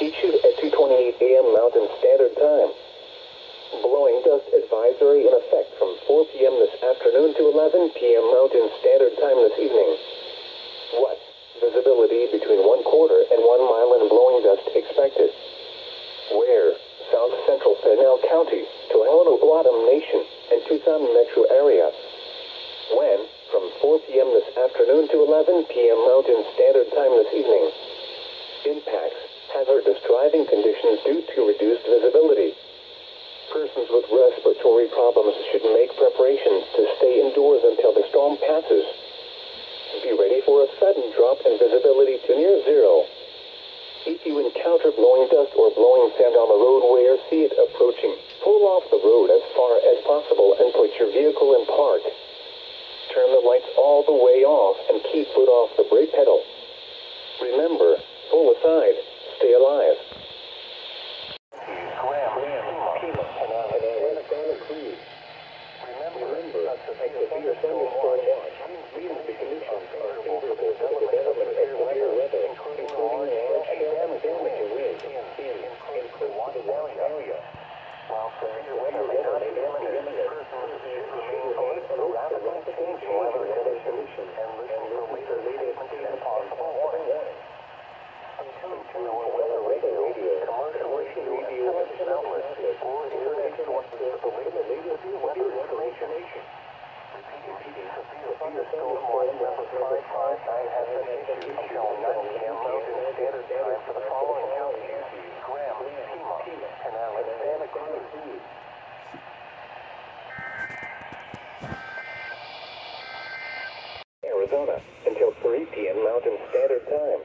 issued at 2:28 a.m. Mountain Standard Time. Blowing dust advisory in effect from 4 p.m. this afternoon to 11 p.m. Mountain Standard Time this evening. What? Visibility between one quarter and one mile in blowing dust expected. Where? South Central Pinal County, Tohono O'odham Nation, and Tucson metro area. When? From 4 p.m. this afternoon to 11 p.m. Mountain Standard Time this evening. Impacts. Hazardous driving conditions due to reduced visibility. Persons with respiratory problems should make preparations to stay indoors until the storm passes. Be ready for a sudden drop in visibility to near zero. If you encounter blowing dust or blowing sand on the roadway or see it approaching, pull off the road as far as possible and put your vehicle in park. Turn the lights all the way off and keep foot off the brake pedal. Remember, pull aside, stay alive. Remember, a severe thunderstorm watch means the conditions are favorable for the development of severe weather, including large hail and damaging winds in and close to the watch area. While severe weather may not be imminent, persons should remain alert to rapidly changing weather conditions and listen for later statements and possible warnings. Attune to your weather radio, commercial radio, television outlets, or internet sources for the latest severe weather information. Repeating, severe thunderstorm warning number 559 has been issued until 9 p.m. Mountain Standard Time for the following counties: Graham, Pima, and Alexander Cruz. Arizona until 3 p.m. Mountain Standard Time.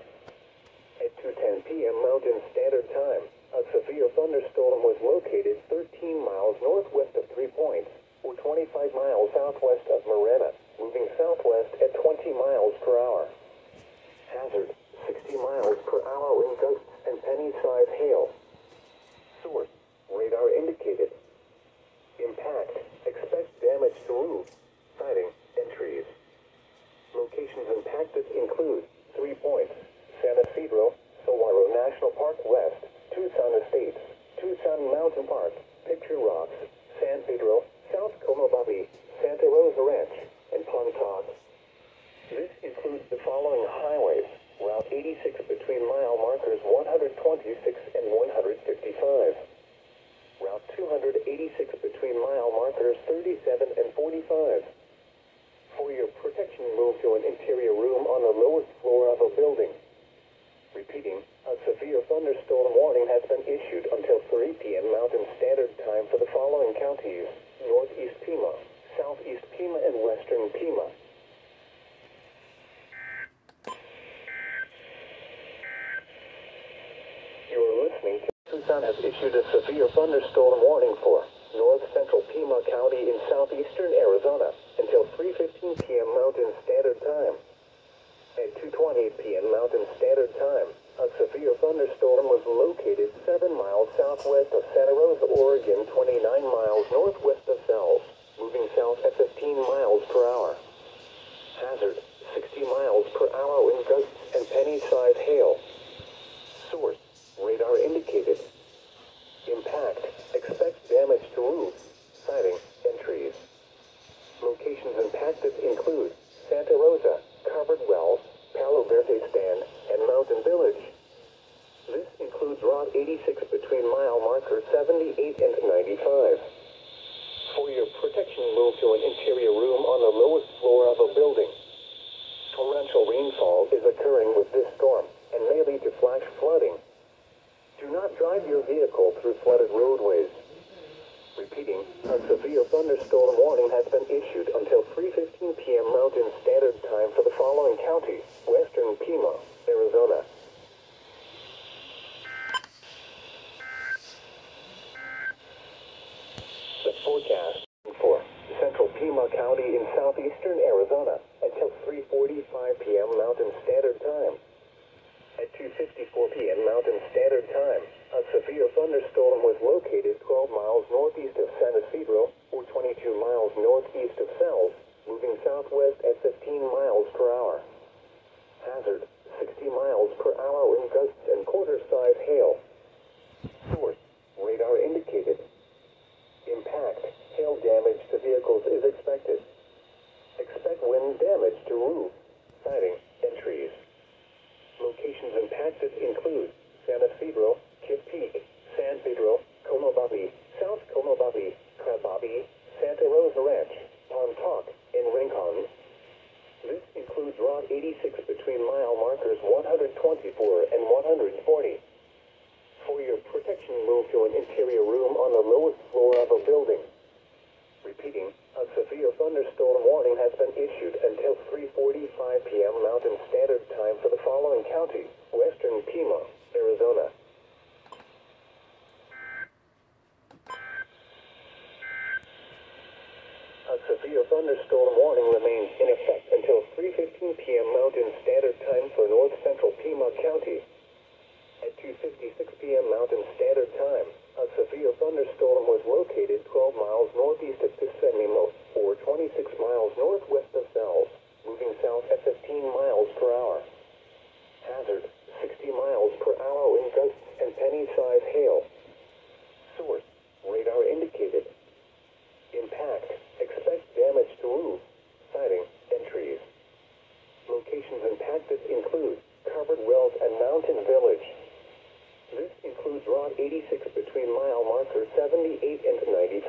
At 2:10 p.m. Mountain Standard Time, a severe thunderstorm was located 13 miles northwest of Three Points, or 25 miles southwest of Marana, moving southwest at 20 miles per hour. Hazard: 60 miles per hour wind gusts and penny-sized hail. Source: radar indicated. Impact: expect damage to roof, siding, and trees. Locations impacted include Three Points, San Isidro, Saguaro National Park West, Tucson Estates, Tucson Mountain Park, Picture Rocks, San Pedro, South Comobabi, Santa Rosa Ranch, and Pan Tak. This includes the following highways. Route 86 between mile markers 126 and 155. Route 286 between mile markers 37 and 45. For your protection, move to an interior room on the lowest floor of a building. Repeating, a severe thunderstorm warning has been issued until 3 p.m. Mountain Standard Time for the following counties: Northeast Pima, Southeast Pima, and Western Pima. You are listening to has issued a severe thunderstorm warning for North Central Pima County in southeastern Arizona until 3:15 p.m. Mountain Standard Time. At 2:20 p.m. Mountain Standard Time, a severe thunderstorm was located 7 miles southwest of Santa Rosa, Oregon, 29 miles northwest of Sells, moving south at 15 miles per hour. Hazard: 60 miles per hour wind gusts and penny-sized hail. Source: radar indicated. Expect damage to roof, siding, and trees. Locations impacted include Santa Rosa, Covered Wells, Palo Verde Stand, and Mountain Village. This includes Route 86 between mile markers 78 and 95. For your protection, move to an interior room on the lowest floor of a building. Torrential rainfall is occurring with this storm and may lead to flash flooding. Do not drive your vehicle through flooded roadways. Repeating, a severe thunderstorm warning has been issued until 3:15 p.m. Mountain Standard Time for the following counties: Western Pima, Arizona. The forecast for Central Pima County in southeastern Arizona until 3:45 p.m. Mountain Standard Time. At 2:54 p.m. Mountain Standard Time, a severe thunderstorm was located 12 miles northeast of San Isidro, or 22 miles northeast of Sells, moving southwest at 15 miles per hour. Hazard: 60 miles per hour wind gusts and quarter-size hail. to roof, siding, and trees. Locations impacted include San Isidro, Kitt Peak, San Pedro, Comobabi, South Comobabi, Crababi, Santa Rosa Ranch, Pan Tak, and Rincon. This includes Route 86 between mile markers 124 and 140. For your protection, move to an interior room on the lowest floor of a building. Repeating, a severe thunderstorm warning has been issued until 3:45 p.m. Mountain Standard Time for the following county, Western Pima, Arizona. A severe thunderstorm warning remains in effect until 3:15 p.m. Mountain Standard Time for North Central Pima County. At 2:56 p.m. Mountain Standard Time, a severe thunderstorm was located 12 miles northeast of Kissimmee, or 26 miles northwest of Sells, moving south at 15 miles per hour. Hazard: 60 miles per hour in gusts and penny-sized hail. Source: radar indicated. Impact: expect damage to roof, siding, and trees. Locations impacted include Covered Wells and Mountain Village. This includes Route 86 between mile markers 78 and 95.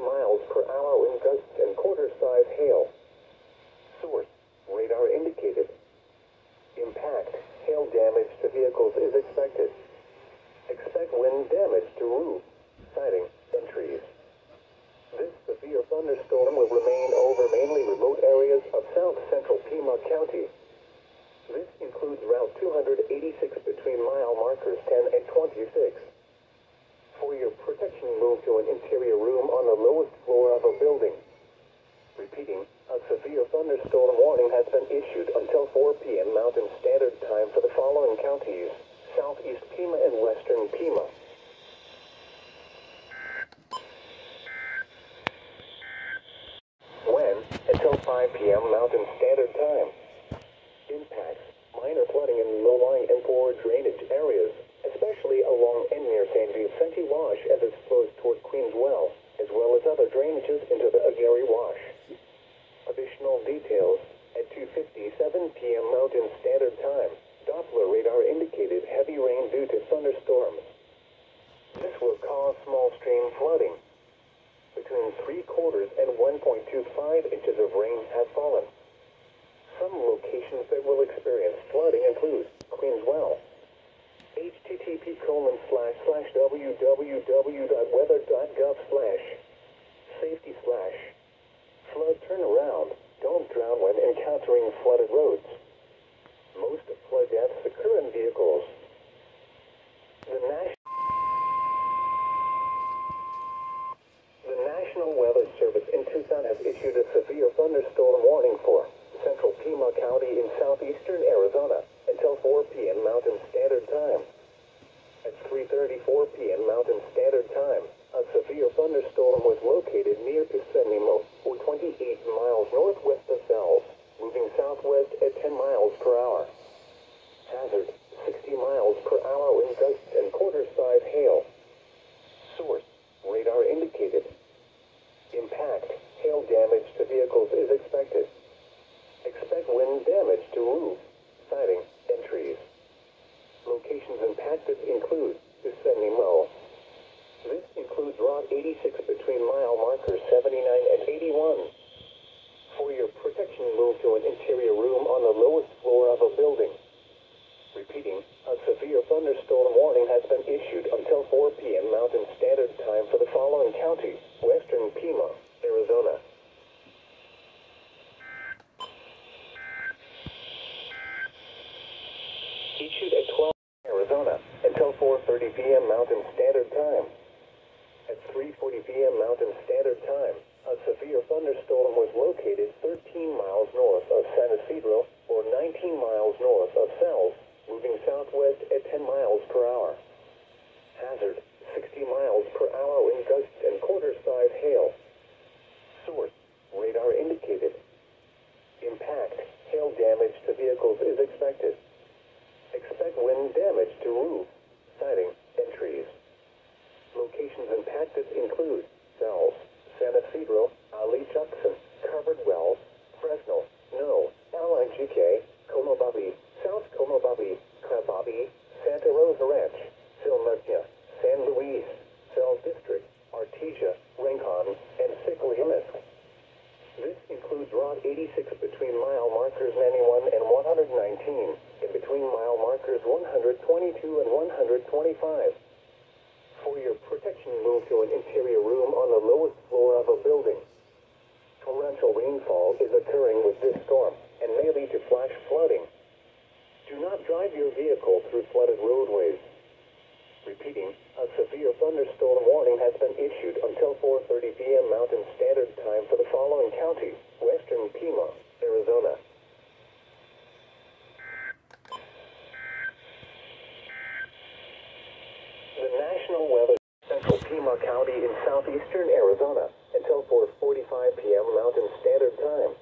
Miles per hour in gusts and quarter-size hail. Source: radar indicated. Impact: hail damage to vehicles is expected. Expect wind damage to roof, siding, and trees. This severe thunderstorm will remain over mainly remote areas of south central Pima County. This includes Route 286 between mile markers 10 and 26. For your protection, move to an interior room on the lowest floor of a building. Repeating, a severe thunderstorm warning has been issued until 4 p.m. Mountain Standard Time for the following counties: Southeast Pima and Western Pima. When? Until 5 p.m. Mountain Standard Time. Impacts: minor flooding in low-lying and poor drainage areas, along and near San Vicente Wash as it flows toward Queens Well, as well as other drainages into the Aguirre Wash. Additional details at 2:57 p.m. Mountain Standard Time. Doppler radar indicated heavy rain due to thunderstorms. This will cause small stream flooding. Between three quarters and 1.25 inches of rain have fallen. Some locations that will experience flooding include Queens Well, http colon slash slash www.weather.gov slash safety slash flood turnaround. Don't drown when encountering flooded roads. Most flood deaths occur in vehicles. The National The National Weather Service in Tucson has issued a severe thunderstorm warning for central Pima County in southeastern Arizona until 4 p.m. Mountain Standard Time. At 3.34 p.m. Mountain Standard Time, a severe thunderstorm was located near Pisinemo, or 28 miles northwest of Sells, moving southwest at 10 miles per hour. Hazard, 60 miles per hour wind gusts and quarter-size hail. Source, radar indicated. Impact, hail damage to vehicles is expected. Expect wind damage to roof, siding, and trees. Locations impacted include Pisinemo. This includes Route 86 between mile markers 79 and 81. For your protection, move to an interior room on the lowest floor of a building. Repeating, a severe thunderstorm warning has been issued until 4 p.m. Mountain Standard Time for the following counties: Western Pima, Arizona. Issued at 12 Arizona until 4:30 p.m. Mountain Standard Time. At 3:40 p.m. Mountain Standard Time, a severe thunderstorm was located 13 miles north of San Isidro or 19 miles north of Sells, moving southwest at 10 miles per hour. Hazard, 60 miles per hour wind gusts and quarter-size hail. Source, radar indicated. Impact, hail damage to vehicles is expected. Expect wind damage to roof, siding, and trees. Locations impacted include Sells, San Isidro, Ali Chukson, Covered Wells, Fresno, No, LIGK, Comobabi, South Comobabi, Crababi, Santa Rosa Ranch, Silmertia, San Luis, Sells District, Artesa, Rincon, and Sikliamisk. This includes Route 86 between mile markers 91 and 119, and between mile markers 122 and 125. For your protection, move to an interior room on the lowest floor of a building. Torrential rainfall is occurring with this storm and may lead to flash flooding. Do not drive your vehicle through flooded roadways. Repeating, a severe thunderstorm warning has been issued until 4:30 p.m. Mountain Standard Time for the following counties: Western Pima, Arizona. The National Weather Central Pima County in southeastern Arizona until 4:45 p.m. Mountain Standard Time.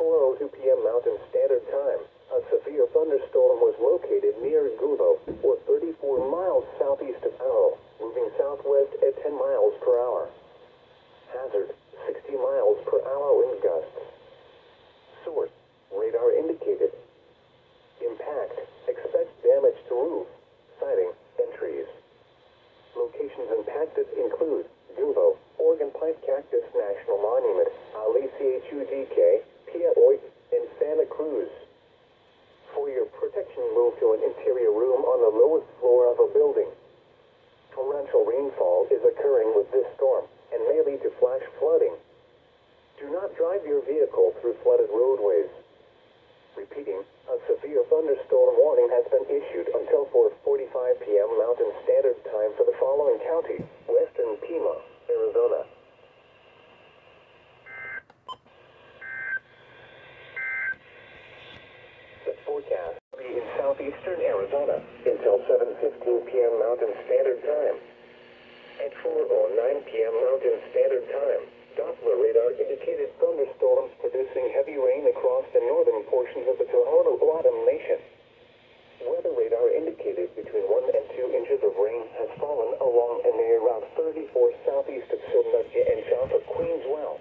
At 4:02 p.m. Mountain Standard Time, a severe thunderstorm was located near Gu Vo, or 34 miles southeast of Ajo, moving southwest at 10 miles per hour. Hazard, 60 miles per hour wind gusts. Source, radar indicated. Impact, expect damage to roof, siding, and trees. Locations impacted include Guvo, Organ Pipe Cactus National Monument, Ali Chuk, Pia Oik, and Santa Cruz. For your protection, move to an interior room on the lowest floor of a building. Torrential rainfall is occurring with this storm and may lead to flash flooding. Do not drive your vehicle through flooded roadways. Repeating, a severe thunderstorm warning has been issued until 4:45 p.m. Mountain Standard Time for the following counties: Western Pima, Arizona. The forecast will be in southeastern Arizona until 7:15 p.m. Mountain Standard Time. At 4:09 p.m. Mountain Standard Time, Doppler radar indicated thunderstorms producing heavy rain across the northern portions of the Tohono O'odham Nation. Weather radar indicated between 1 and 2 inches of rain has fallen along and near Route 34 southeast of Sil Nakya and south of Queens Well.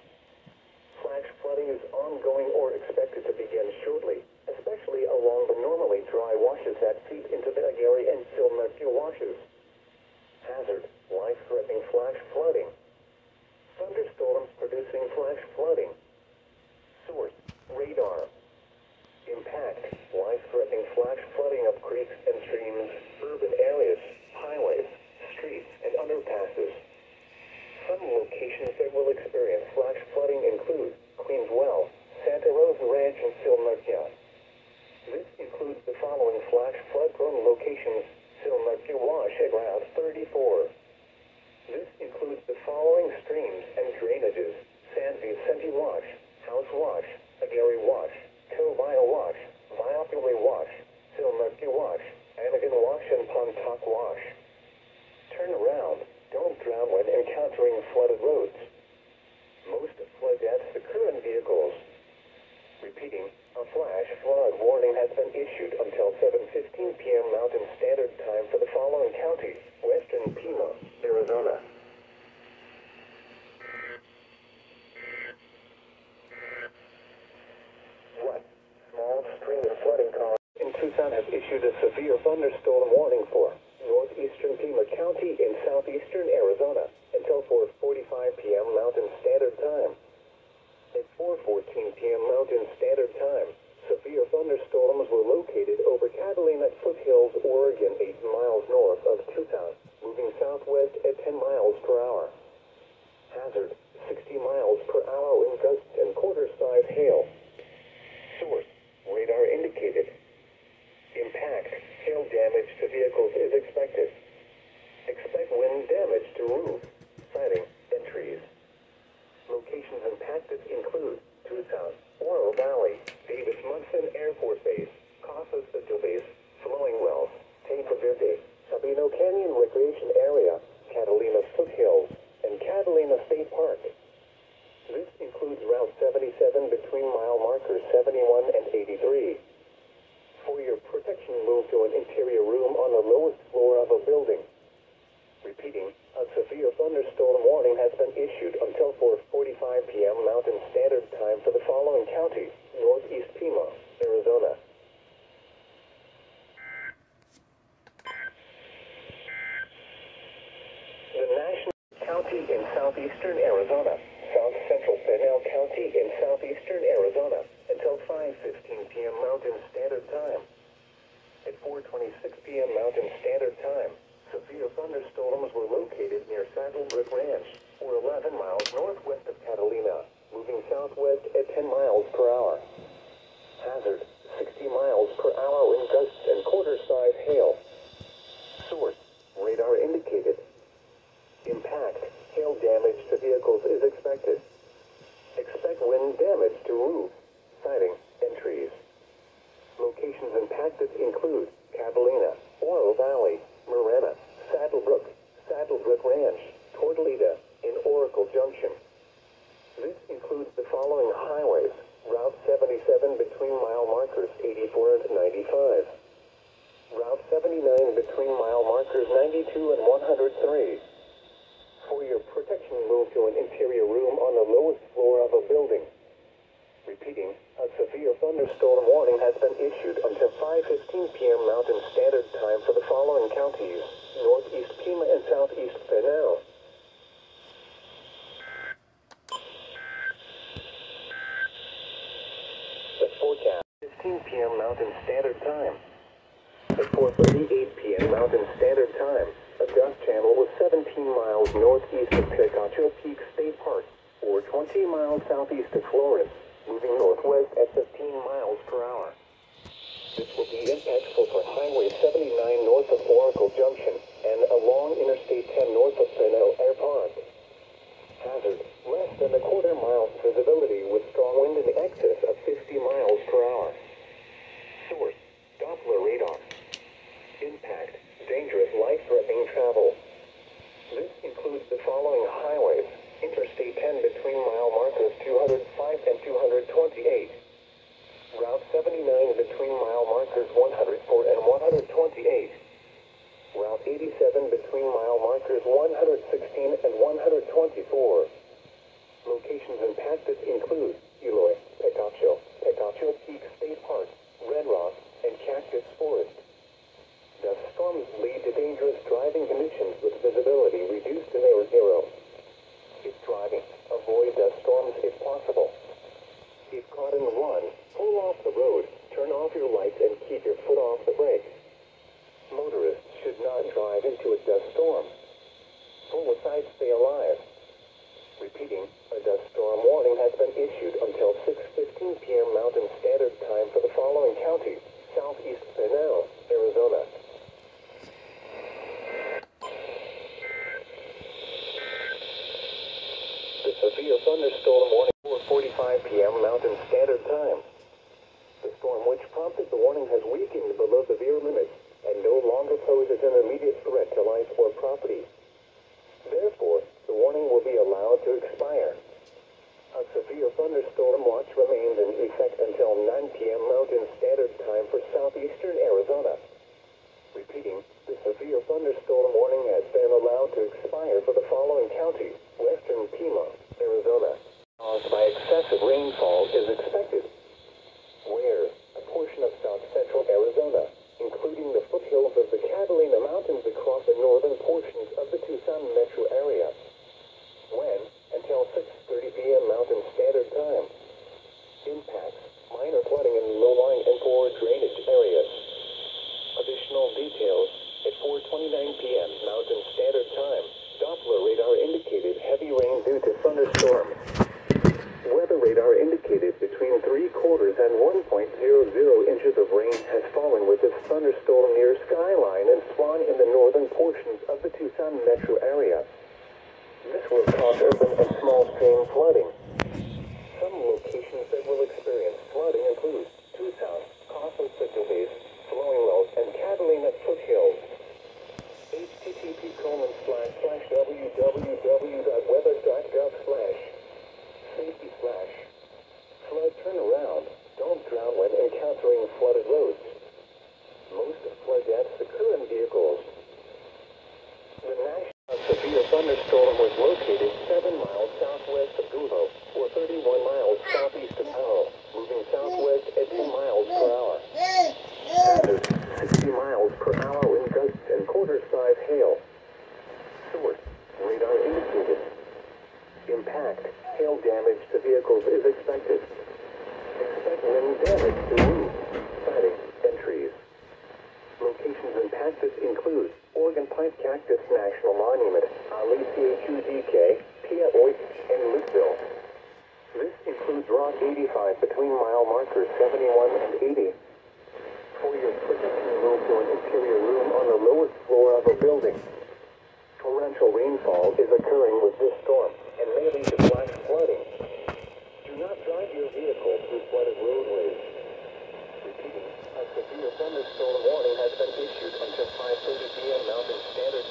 Flash flooding is ongoing or expected to begin shortly, especially along the normally dry washes that feed into the Aguirre and Sil Nakya washes. Hazard, life-threatening flash flooding. Thunderstorms producing flash flooding. Source, radar. Impact, life-threatening flash flooding of creeks and streams, urban areas, highways, streets, and underpasses. Some locations that will experience flash flooding include Queens Well, Santa Rosa Ranch, and Sil Nakya. This includes the following flash flood prone locations, Silmakiwash at Route 34. This includes the following streams and drainages, San Vicente Wash, House Wash, Aguirre Wash, Covaya Wash, Viopuli Wash, Silmurky Wash, Anakin Wash, and Pan Tak Wash. Turn around, don't drown when encountering flooded roads. Most flood deaths occur in vehicles. Repeating, a flash flood warning has been issued until 7.15 p.m. Mountain Standard Time for the following counties. Western Pima, Arizona. What? Small stream flooding caused. In Tucson has issued a severe thunderstorm warning. thunderstorm warning has been issued until 5.15 p.m. Mountain Standard Time for the following counties, northeast Pima and southeast Pinal. The forecast, 15 p.m. Mountain Standard Time. At 4.38 p.m. Mountain Standard Time, a gust channel was 17 miles northeast of Picacho Peak State Park, or 20 miles southeast of Florence moving northwest at 15 miles per hour. This will be impactful for Highway 79 north of Oracle Junction and along Interstate 10 north of Fresno Airport. Hazard, less than a quarter mile visibility with strong wind in excess of 50 miles per hour. Source, Doppler radar. Impact, dangerous life-threatening travel. This includes the following. Thunderstorm warning has been issued until 5.30 p.m. Mountain Standard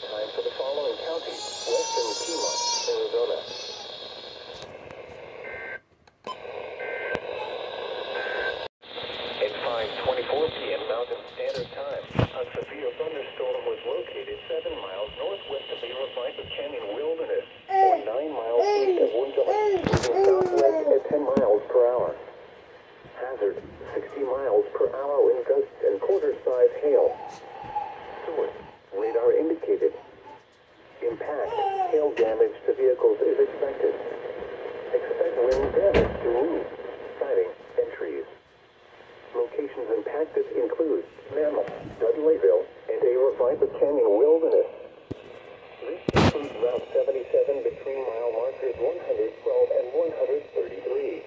Route 77 between mile markers 112 and 133.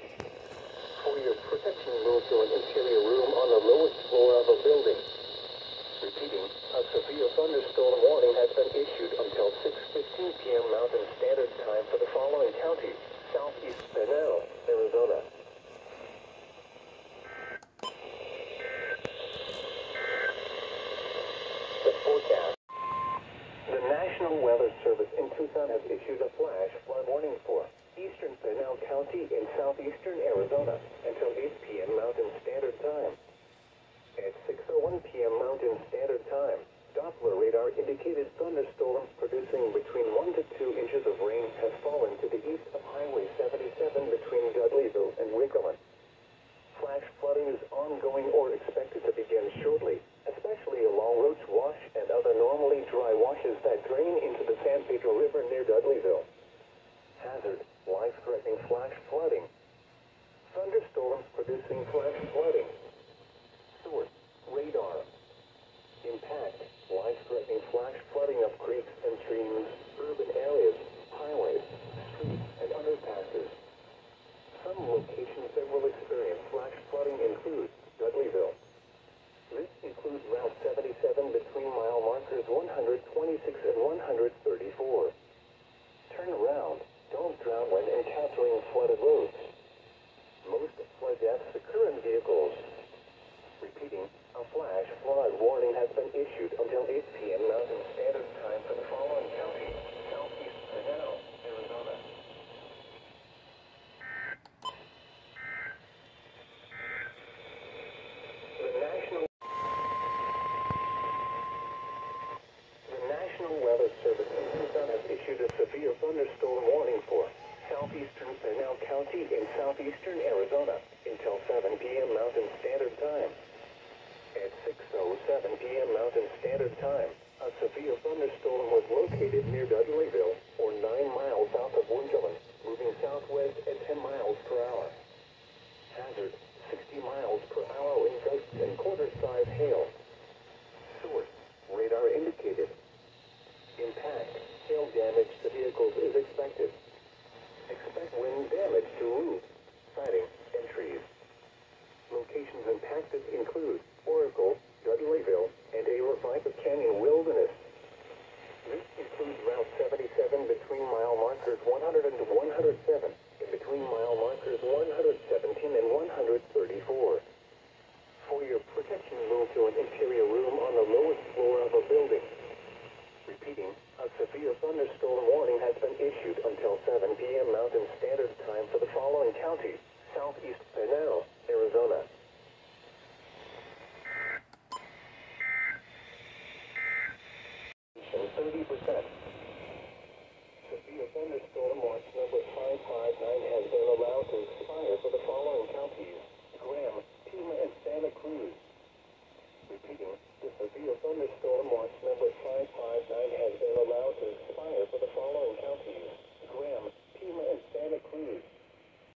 For your protection, move to an interior room on the lowest floor of a building. Repeating, a severe thunderstorm warning has been issued until 6.15 p.m. Mountain Standard Time for the following counties. Southeast Pinal, Arizona. in Tucson has issued a flash flood warning for eastern Pinal County in southeastern Arizona until 8 p.m. Mountain Standard Time. At 6.01 p.m. Mountain Standard Time, Doppler radar indicated thunderstorms producing between 1 to 2 inches of rain have fallen to the east of Highway 77 between Dudleyville and Winkelman. Flash flooding is ongoing or expected.